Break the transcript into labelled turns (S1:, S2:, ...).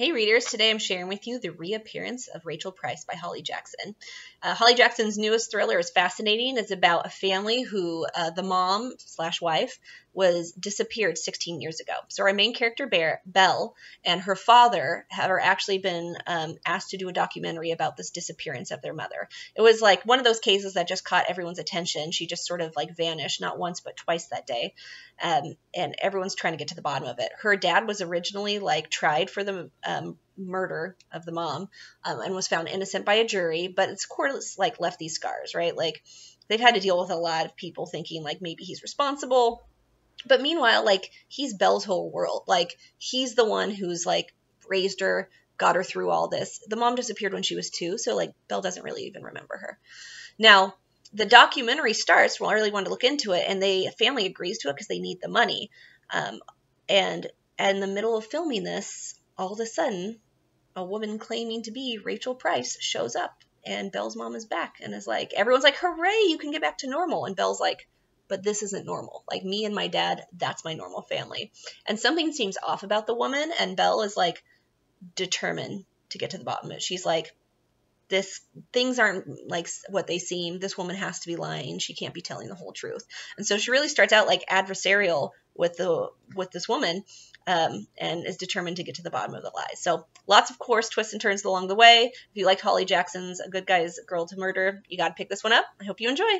S1: Hey readers, today I'm sharing with you The Reappearance of Rachel Price by Holly Jackson. Uh, Holly Jackson's newest thriller is fascinating. It's about a family who uh, the mom slash wife was disappeared 16 years ago. So our main character, Bear, Belle, and her father have actually been um, asked to do a documentary about this disappearance of their mother. It was like one of those cases that just caught everyone's attention. She just sort of like vanished, not once but twice that day, um, and everyone's trying to get to the bottom of it. Her dad was originally like tried for the um, murder of the mom um, and was found innocent by a jury, but it's of course like left these scars, right? Like they've had to deal with a lot of people thinking like maybe he's responsible but meanwhile, like he's Belle's whole world. Like he's the one who's like raised her, got her through all this. The mom disappeared when she was two, so like Belle doesn't really even remember her. Now, the documentary starts. Well, I really wanted to look into it, and the family agrees to it because they need the money. Um, and in the middle of filming this, all of a sudden, a woman claiming to be Rachel Price shows up, and Belle's mom is back and is like, everyone's like, "Hooray, you can get back to normal!" And Belle's like, but this isn't normal. Like me and my dad, that's my normal family. And something seems off about the woman, and Belle is like determined to get to the bottom of it. She's like, this things aren't like what they seem. This woman has to be lying. She can't be telling the whole truth. And so she really starts out like adversarial with the with this woman, um, and is determined to get to the bottom of the lies. So lots of course twists and turns along the way. If you liked Holly Jackson's A Good Guy's Girl to Murder, you got to pick this one up. I hope you enjoy.